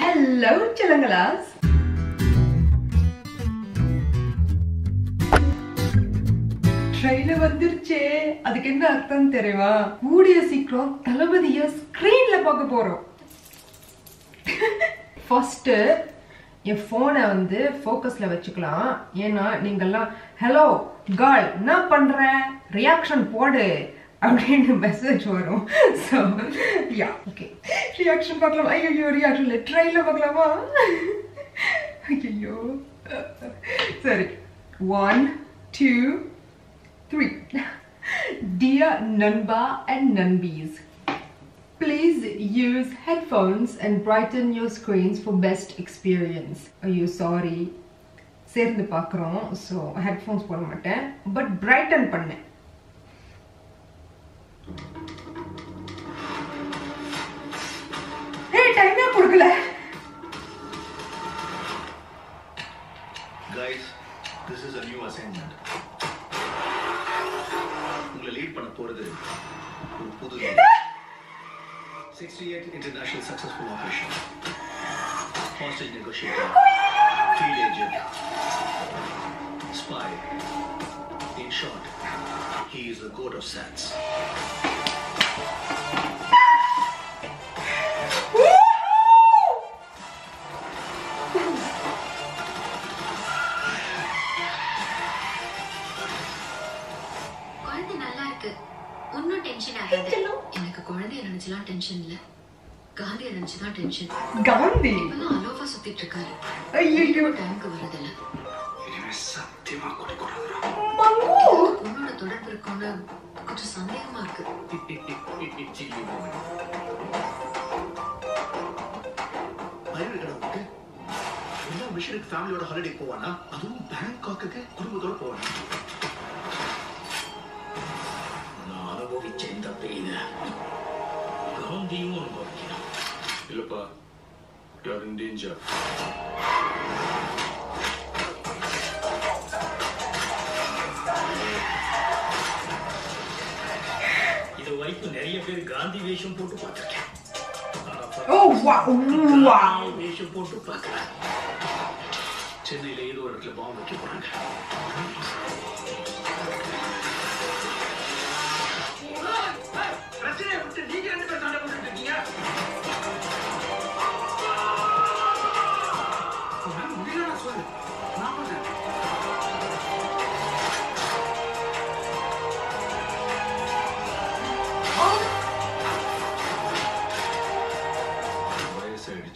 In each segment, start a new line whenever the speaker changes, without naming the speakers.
Hello செல்லங்களாஸ் trailer வந்துருச்சே. அதுக்கு என்ன அர்த்தம் தெரியுமா? கூடிய சீக்கிரம் தளபதிய ஸ்கிரீன்ல பார்க்க போறோம். ஃபர்ஸ்ட் என் ஃபோனை வந்து ஃபோக்கஸ்ல வச்சுக்கலாம். ஏன்னா நீங்கெல்லாம் ஹலோ கால் என்ன பண்ற? ரியாக்ஷன் போடு. அப்படின்னு மெசேஜ் வரும் ஸோ யா ஓகே ரியாக்ஷன் பார்க்கலாமா ஐயோ ரியாக்ஷன் ட்ரெயினில் பார்க்கலாமா ஐயோ சரி one two three. Dear Nanba and Nanbis, please use headphones and brighten your screens for best experience. Are you sorry? சேர்ந்து பார்க்குறோம் ஸோ ஹெட்ஃபோன்ஸ் போட மாட்டேன் பட் பிரைட்டன் பண்ணேன் ஏய் டைமே கொடுக்கல
Guys, this is a new assignment. உங்களை லீட் பண்ண போறது ஒரு புது sixty eight international successful operation hostage negotiator field agent spy in short he is the god of sats
குழந்தை நல்லா இருக்கு. ஒன்னும் டென்ஷன் ஆகாது. எனக்கு குழந்தைய நினைச்சுலாம் டென்ஷன் இல்ல. காந்திய நினைச்சுதான் டென்ஷன்
காந்தி?
இப்பெல்லாம் அலோஃபா சுத்திட்டு இருக்காரு.
ஐயோ
டைமுக்கு வரதில்ல
இனிமே சத்தியமா கொடுக்கூடாதுடா
மங்கு
உன்னோட தொடர்பு இருக்கும்னு கொஞ்சம் சந்தேகமா இருக்கு.
மிஷனுக்கு ஃபேமிலியோட ஹாலிடே போவானா? அதுவும் பேங்காக்கு குடும்பத்தோட போவானா? இல்லப்பா in danger. இது வரைக்கும் நிறைய பேர் காந்தி வேஷம் போட்டு பார்த்திருக்கேன். காந்தி வேஷம் போட்டு பார்க்கல சென்னையில ஏதோ ஒரு இடத்துல பாம்பு வைக்க போறாங்க.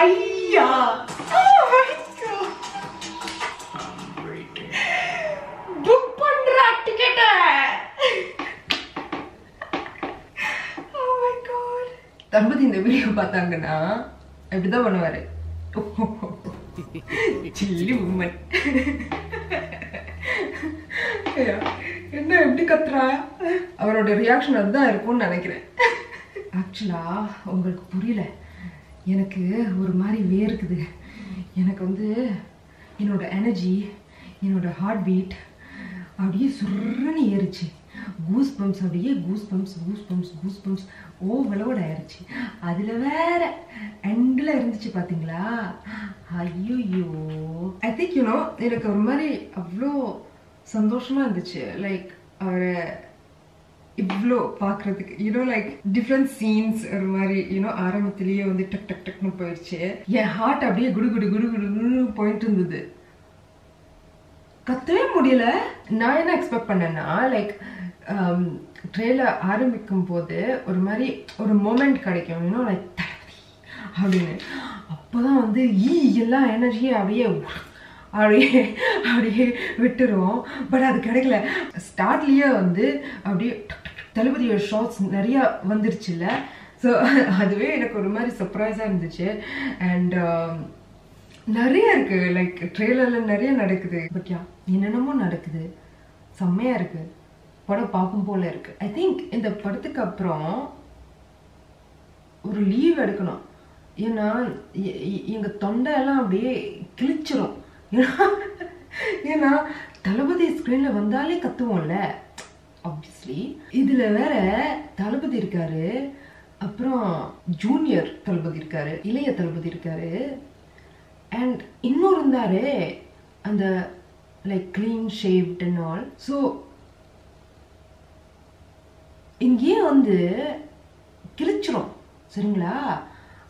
ஐயா. புக் பண்றா டிக்கெட்ட தம்பதி இந்த வீடியோ பார்த்தாங்கன்னா இப்படிதான் பண்ணுவாரு. சில்லி உமன் என்ன எப்படி கத்துறா? அவரோட ரியாக்ஷன் அதுதான் இருக்கும்னு நினைக்கிறேன். ஆக்சுவலா உங்களுக்கு புரியல. எனக்கு ஒரு மாதிரி வேர்க்குது. எனக்கு வந்து என்னோட எனர்ஜி என்னோட ஹார்ட் பீட் அப்படியே சுருன்னு ஏறிச்சு. கூஸ் பம்ப்ஸ் அப்படியே goose bumps goose bumps goose bumps ஓவலோட ஆயிடுச்சு அதில் வேற எண்டில் இருந்துச்சு பார்த்தீங்களா ஐயோயோ. ஐ திங்க் யூனோ எனக்கு ஒரு மாதிரி அவ்வளோ சந்தோஷமாக இருந்துச்சு. லைக் அவரை இவ்வளோ பார்க்குறதுக்கு யூனோ லைக் டிஃப்ரெண்ட் சீன்ஸ் ஒரு மாதிரி யூனோ ஆரம்பத்திலேயே வந்து டக் டக் டக்னு போயிடுச்சு என் ஹார்ட் அப்படியே குடு குடு குடு குடுன்னு போயிட்டு இருந்தது. கத்தவே முடியல. நான் என்ன எக்ஸ்பெக்ட் பண்ணேன்னா லைக் ட்ரெயிலர் um, ஆரம்பிக்கும் போது ஒரு மாதிரி ஒரு மொமெண்ட் கிடைக்கும். யூனோ லைக் தளபதி அப்படின்னு. அப்போதான் வந்து ஈ எல்லா எனர்ஜியும் அப்படியே அப்படியே அப்படியே விட்டுருவோம் பட் அது கிடைக்கல. ஸ்டார்ட்லேயே வந்து அப்படியே தளபதியோட ஷார்ட்ஸ் நிறையா வந்துருச்சுல்ல? ஸோ அதுவே எனக்கு ஒரு மாதிரி சர்ப்ரைஸாக இருந்துச்சு. அண்ட் um, நிறைய இருக்கு. லைக் ட்ரெய்லர்ல நிறைய நடக்குது. பட் யா என்னென்னமோ நடக்குது. செம்மையா இருக்கு. படம் பார்க்கும் போல இருக்கு. ஐ திங்க் இந்த படத்துக்கு அப்புறம் ஒரு லீவ் எடுக்கணும். ஏன்னா எ- எங்க தொண்டையெல்லாம் அப்படியே கிழிச்சிரும். ஏன்னா ஏன்னா தளபதி ஸ்கிரீன்ல வந்தாலே கத்துவோம்ல. ஆப்வியஸ்லி இதுல வேற தளபதி இருக்காரு. அப்புறம் ஜூனியர் தளபதி இருக்காரு. இளைய தளபதி இருக்காரு. அண்ட் இன்னொரு இருந்தாரு. அந்த like clean shaved and all so இங்கேயே வந்து கிழிச்சிரும். சரிங்களா?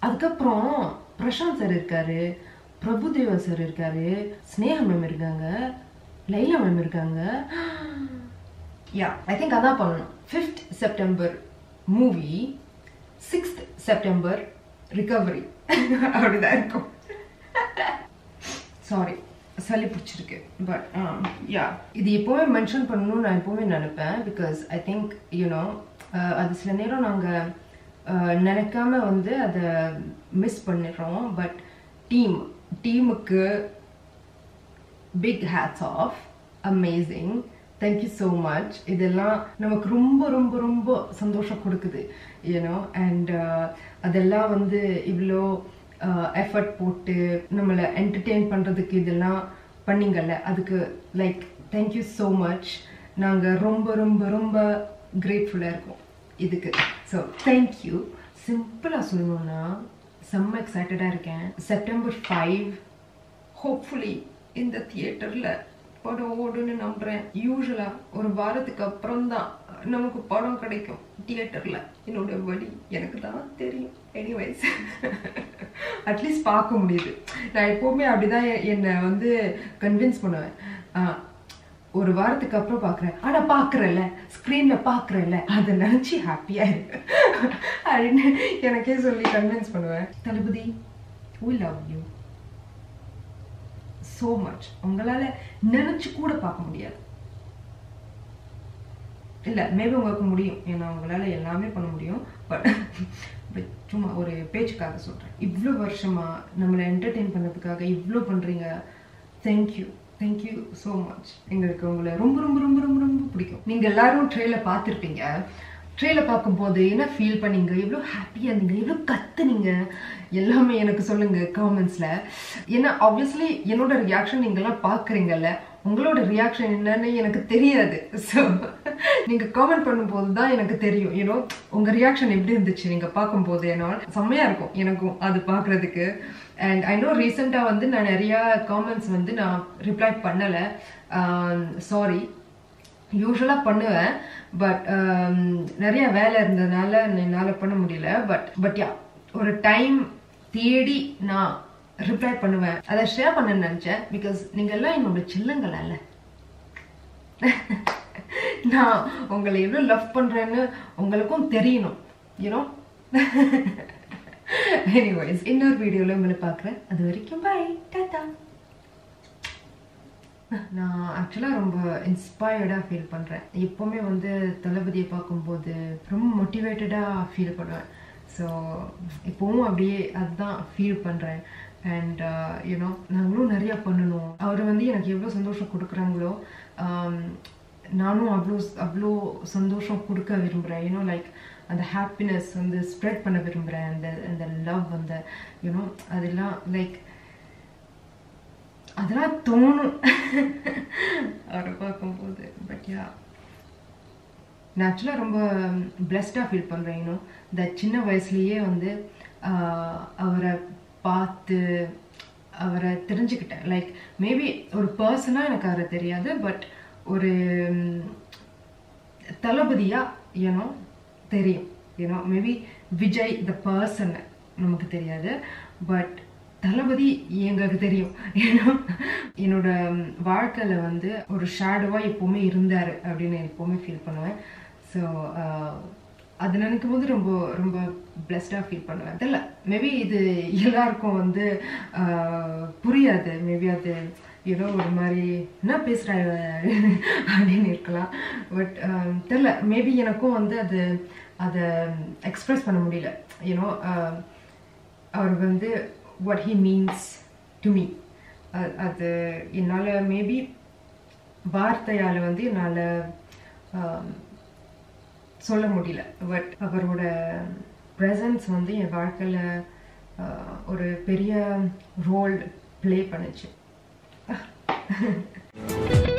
அதுக்கப்புறம் பிரசாந்த் சார் இருக்காரு. பிரபுதேவா சார் இருக்காரு. ஸ்னேகா மேம் இருக்காங்க. லைலா மேம் இருக்காங்க. யா ஐ திங்க் அதான் பண்ணணும். Fifth September movie sixth September recovery அப்படிதான் இருக்கும். சாரி சளி பிடிச்சிருக்கு. பட் யா um, இது எப்போவுமே மென்ஷன் பண்ணணும்னு நான் எப்போவுமே நினைப்பேன். பிகாஸ் ஐ திங்க் யூனோ அது சில நேரம் நாங்கள் uh, நினைக்காம வந்து அதை மிஸ் பண்ணிடுறோம். பட் டீம் டீமுக்கு big hats off amazing thank you so much இதெல்லாம் நமக்கு ரொம்ப ரொம்ப ரொம்ப சந்தோஷம் கொடுக்குது ஏனோ அண்ட் uh, அதெல்லாம் வந்து இவ்வளோ எஃபர்ட் uh, போட்டு நம்மளை என்டர்டெயின் பண்ணுறதுக்கு இதெல்லாம் பண்ணிங்கல்ல அதுக்கு லைக் தேங்க்யூ ஸோ மச் நாங்கள் ரொம்ப ரொம்ப ரொம்ப கிரேட்ஃபுல்லாக இருக்கோம் இதுக்கு. ஸோ தேங்க்யூ சிம்பிளாக சொல்லணும்னா செம்ம எக்ஸைட்டடாக இருக்கேன். செப்டம்பர் ஃபைவ் ஹோப்ஃபுல்லி இந்த தியேட்டரில் படம் ஓடுன்னு நம்புறேன். யூஸ்வலா ஒரு வாரத்துக்கு அப்புறம் தான் நமக்கு படம் கிடைக்கும். தியேட்டர்ல என்னோட வழி. எனக்கு தான் தெரியும். எனிவைஸ் அட்லீஸ்ட் பார்க்க முடியுது. நான் எப்பவுமே அப்படிதான் என்னை வந்து கன்வின்ஸ் பண்ணுவேன். ஒரு வாரத்துக்கு அப்புறம் பார்க்குறேன். ஆனால் பார்க்குறேன்ல. ஸ்க்ரீனில் பார்க்குறேன்ல. அதை நினச்சி ஹாப்பியாக இருக்கு அப்படின்னு எனக்கே சொல்லி கன்வின்ஸ் பண்ணுவேன். Thalapathy we love you. So much உங்களால நினைச்சு கூட பார்க்க முடியாது. இல்ல மேபி உங்களுக்கு முடியும். ஏன்னா உங்களால எல்லாமே பண்ண முடியும். பட் சும்மா ஒரு பேச்சுக்காக சொல்றேன். இவ்வளோ வருஷமா நம்மளை என்டர்டெயின் பண்ணுறதுக்காக இவ்வளோ பண்றீங்க. தேங்க்யூ தேங்க்யூ ஸோ மச் எங்களுக்கு உங்களை ரொம்ப ரொம்ப ரொம்ப ரொம்ப ரொம்ப பிடிக்கும். நீங்க எல்லாரும் ட்ரெயில பார்த்துருப்பீங்க. ட்ரெயில பார்க்கும்போது என்ன ஃபீல் பண்ணீங்க? எவ்வளோ ஹாப்பியாக இருந்தீங்க? எவ்வளோ கத்துனீங்க? எல்லாமே எனக்கு சொல்லுங்க காமெண்ட்ஸ்ல ஏன்னா ஆப்வியஸ்லி என்னோட ரியாக்ஷன் நீங்கெல்லாம் பார்க்குறீங்கல்ல உங்களோட ரியாக்ஷன் என்னன்னு எனக்கு தெரியாது. ஸோ நீங்க காமெண்ட் பண்ணும்போது தான் எனக்கு தெரியும். ஏன்னோ உங்க ரியாக்ஷன் எப்படி இருந்துச்சு நீங்க பார்க்கும்போது என்னால் செம்மையா இருக்கும் எனக்கும் அது பார்க்கிறதுக்கு. அண்ட் ஐ நோ ரீசெண்டாக வந்து நான் நிறைய காமெண்ட்ஸ் வந்து நான் ரிப்ளை பண்ணலை. சாரி யூஸ்வலாக பண்ணுவேன். பட் um, நிறைய வேலை இருந்ததுனால என்னால் பண்ண முடியல. பட் பட் யா ஒரு டைம் தேடி நான் ரிப்ளை பண்ணுவேன். அதை ஷேர் பண்ண நினைச்சேன். பிகாஸ் நீங்க எல்லாம் என்னோட செல்லங்கள் அல்ல நான் உங்களை எவ்வளோ லவ் பண்றேன்னு உங்களுக்கும் தெரியணும். யூனோ எனிவைஸ் இன்னொரு வீடியோவில் உங்களை பார்க்குறேன். அது வரைக்கும் பாய் டாட்டா நான் ஆக்சுவலாக ரொம்ப இன்ஸ்பயர்டாக ஃபீல் பண்ணுறேன் எப்போவுமே வந்து தளபதியை பார்க்கும்போது ரொம்ப மோட்டிவேட்டடாக ஃபீல் பண்ணுவேன். ஸோ இப்போவும் அப்படியே அதுதான் ஃபீல் பண்ணுறேன் அண்ட் யூனோ uh, நாங்களும் நிறையா பண்ணணும். அவர் வந்து எனக்கு எவ்வளோ சந்தோஷம் கொடுக்குறாங்களோ um, நானும் அவ்வளோ அவ்வளோ சந்தோஷம் கொடுக்க விரும்புகிறேன் யூனோ லைக் அந்த ஹாப்பினஸ் வந்து ஸ்ப்ரெட் பண்ண விரும்புகிறேன் அந்த அந்த லவ் அந்த யூனோ அதெல்லாம் லைக் அதெல்லாம் தோணும். அவரை பார்க்கும்போது. பட் யா நான் ஆக்சுவலாக ரொம்ப பிளஸ்டாக ஃபீல் பண்ணுறேன் இன்னும் இந்த சின்ன வயசுலேயே வந்து ஆஹ், அவரை பார்த்து அவரை தெரிஞ்சுக்கிட்டேன். லைக் மேபி ஒரு பர்சனாக எனக்கு அவரை தெரியாது பட் ஒரு தளபதியாக தளபதியா ஏனோ தெரியும். ஏனோ மேபி விஜய் த பர்சன் நமக்கு தெரியாது பட் தளபதி எங்களுக்கு தெரியும். ஏன்னா என்னோட வாழ்க்கையில் வாழ்க்கையில வந்து ஒரு ஷேடோவாக எப்பவுமே இருந்தார் அப்படின்னு எப்பவுமே ஃபீல் பண்ணுவேன். ஸோ uh, அது நினைக்கும் போது ரொம்ப ரொம்ப பிளஸ்டாக ஃபீல் பண்ணுவேன். தெரியல. மேபி இது எல்லாருக்கும் வந்து uh, புரியாது. மேபி அது ஏதோ ஒரு மாதிரி என்ன பேசுகிற அப்படின்னு இருக்கலாம். பட் தெரில மேபி எனக்கும் வந்து அது அதை எக்ஸ்பிரஸ் பண்ண முடியல. யூனோ uh, அவர் வந்து what he means to me அது என்னால் மேபி வார்த்தையால் வந்து என்னால் um, சொல்ல முடியல. பட் அவரோட ப்ரெசன்ஸ் வந்து என் வாழ்க்கையில் ஒரு பெரிய ரோல் ப்ளே பண்ணுச்சு.